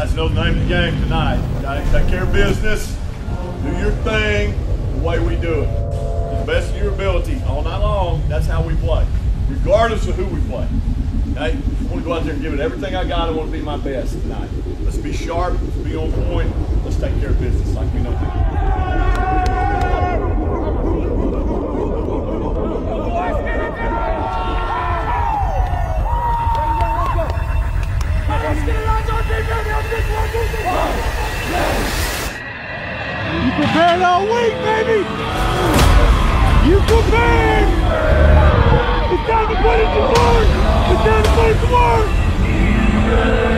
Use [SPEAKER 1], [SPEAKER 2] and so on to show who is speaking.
[SPEAKER 1] guys know the name of the game tonight. Take care of business, do your thing the way we do it. To the best of your ability, all night long, that's how we play. Regardless of who we play. Okay? I want to go out there and give it everything I got. I want to be my best tonight. Let's be sharp, let's be on point, let's take care of business like we know how.
[SPEAKER 2] You prepared all week, baby! You prepared! It's time to put it to work! It's time to put it to work!